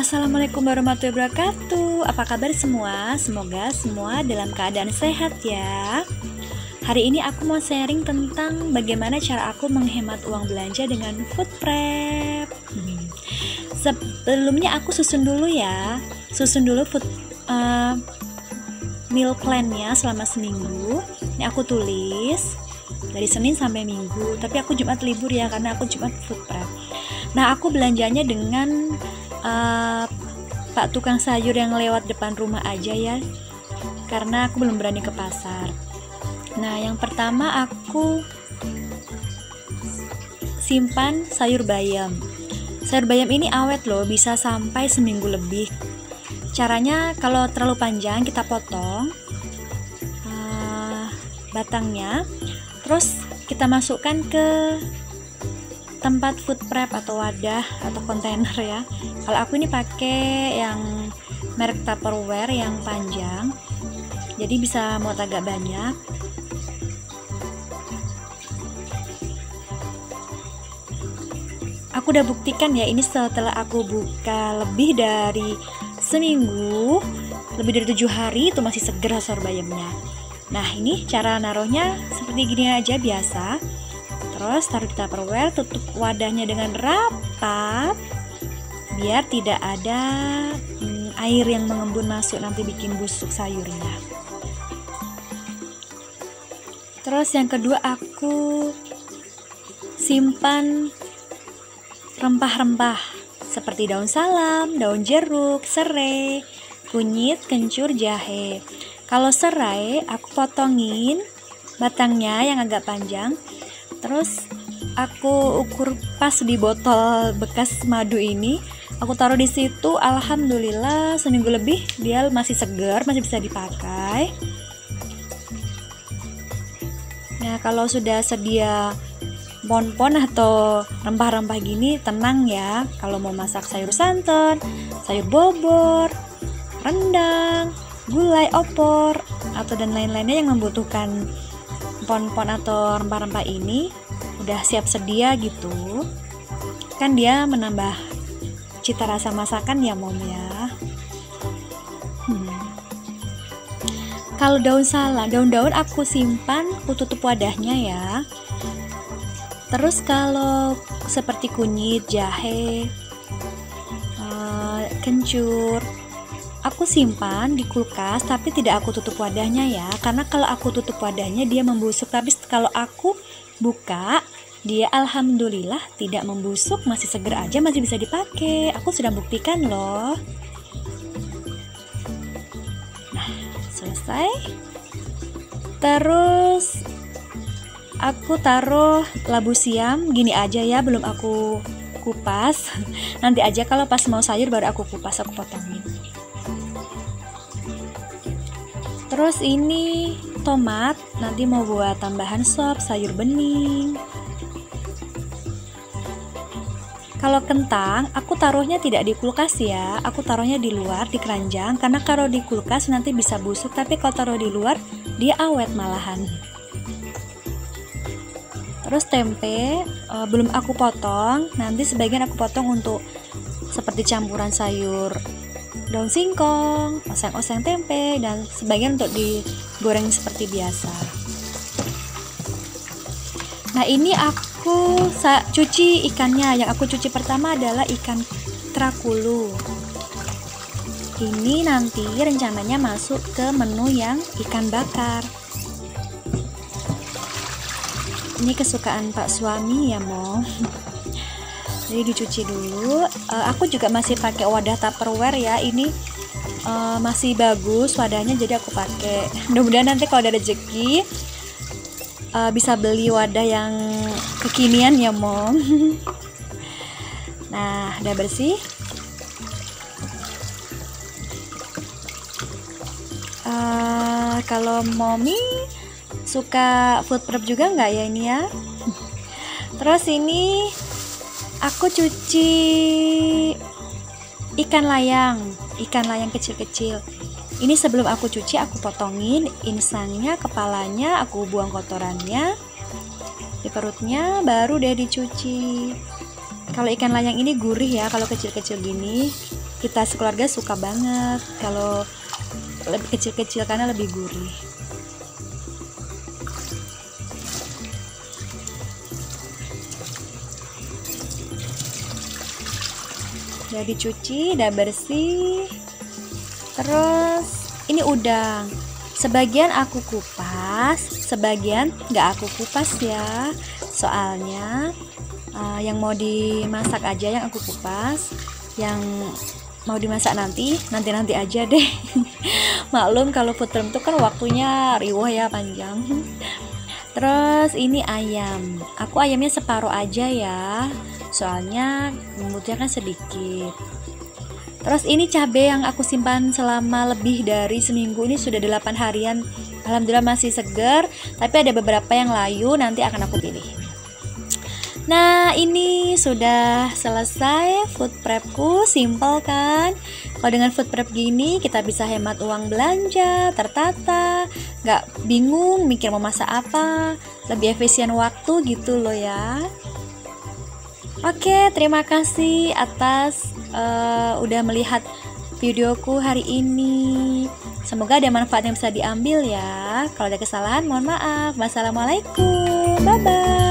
Assalamualaikum warahmatullahi wabarakatuh. Apa kabar semua? Semoga semua dalam keadaan sehat ya. Hari ini aku mau sharing tentang bagaimana cara aku menghemat uang belanja dengan food prep. Hmm. Sebelumnya aku susun dulu ya, susun dulu food uh, meal plan-nya selama seminggu. Ini aku tulis dari Senin sampai Minggu. Tapi aku Jumat libur ya karena aku Jumat food prep. Nah aku belanjanya dengan uh, Pak tukang sayur yang lewat depan rumah aja ya, karena aku belum berani ke pasar. Nah, yang pertama aku simpan sayur bayam. Sayur bayam ini awet loh, bisa sampai seminggu lebih. Caranya kalau terlalu panjang kita potong uh, batangnya, terus kita masukkan ke tempat food prep atau wadah atau kontainer ya. Kalau aku ini pakai yang merek Tupperware yang panjang, jadi bisa muat agak banyak. aku udah buktikan ya ini setelah aku buka lebih dari seminggu lebih dari tujuh hari itu masih seger sayur bayamnya nah ini cara naruhnya seperti gini aja biasa terus taruh di tupperware tutup wadahnya dengan rapat biar tidak ada hmm, air yang mengembun masuk nanti bikin busuk sayurnya terus yang kedua aku simpan rempah-rempah seperti daun salam, daun jeruk, serai, kunyit, kencur, jahe. Kalau serai, aku potongin batangnya yang agak panjang. Terus aku ukur pas di botol bekas madu ini. Aku taruh di situ. Alhamdulillah seminggu lebih dia masih segar, masih bisa dipakai. Nah, kalau sudah sedia pon-pon atau rempah-rempah gini tenang ya kalau mau masak sayur santan, sayur bobor, rendang, gulai opor atau dan lain-lainnya yang membutuhkan pon-pon atau rempah-rempah ini udah siap sedia gitu kan dia menambah cita rasa masakan ya mom ya hmm. kalau daun salam daun-daun aku simpan aku tutup wadahnya ya Terus kalau seperti kunyit, jahe, uh, kencur, aku simpan di kulkas tapi tidak aku tutup wadahnya ya. Karena kalau aku tutup wadahnya dia membusuk. Tapi kalau aku buka dia alhamdulillah tidak membusuk. Masih seger aja masih bisa dipakai. Aku sudah buktikan loh. Nah selesai. Terus aku taruh labu siam. Gini aja ya belum aku kupas. Nanti aja kalau pas mau sayur baru aku kupas aku potongin terus ini tomat nanti mau buat tambahan sop sayur bening kalau kentang, aku taruhnya tidak di kulkas ya. Aku taruhnya di luar, di keranjang. Karena kalau di kulkas nanti bisa busuk, tapi kalau taruh di luar, dia awet malahan. Terus tempe uh, belum aku potong, nanti sebagian aku potong untuk seperti campuran sayur daun singkong, oseng-oseng tempe, dan sebagian untuk digoreng seperti biasa. Nah ini aku cuci ikannya. Yang aku cuci pertama adalah ikan trakulu. Ini nanti rencananya masuk ke menu yang ikan bakar ini kesukaan pak suami ya mo jadi dicuci dulu. Uh, aku juga masih pakai wadah tupperware ya. Ini uh, masih bagus wadahnya jadi aku pakai. Mudah-mudahan nanti kalau ada rezeki uh, bisa beli wadah yang kekinian ya mom. Nah udah bersih. Uh, kalau mommy suka food prep juga nggak ya ini ya? Terus ini aku cuci ikan layang ikan layang kecil-kecil. Ini sebelum aku cuci aku potongin insangnya kepalanya aku buang kotorannya di perutnya baru deh dicuci. Kalau ikan layang ini gurih ya kalau kecil-kecil gini kita sekeluarga suka banget kalau lebih kecil-kecil karena lebih gurih udah dicuci udah bersih. Terus ini udang. Sebagian aku kupas sebagian nggak aku kupas ya. Soalnya uh, yang mau dimasak aja yang aku kupas yang mau dimasak nanti nanti nanti aja deh. Maklum kalau food itu kan waktunya riuh ya panjang terus ini ayam. Aku ayamnya separuh aja ya. Soalnya lumutnya kan sedikit. Terus ini cabai yang aku simpan selama lebih dari seminggu. Ini sudah 8 harian. Alhamdulillah masih segar tapi ada beberapa yang layu nanti akan aku pilih. Nah, ini sudah selesai food prepku, simple kan? Kalau dengan food prep gini, kita bisa hemat uang belanja, tertata, nggak bingung mikir mau masak apa, lebih efisien waktu gitu loh ya. Oke, terima kasih atas uh, udah melihat videoku hari ini. Semoga ada manfaat yang bisa diambil ya. Kalau ada kesalahan, mohon maaf. Wassalamualaikum. Bye bye.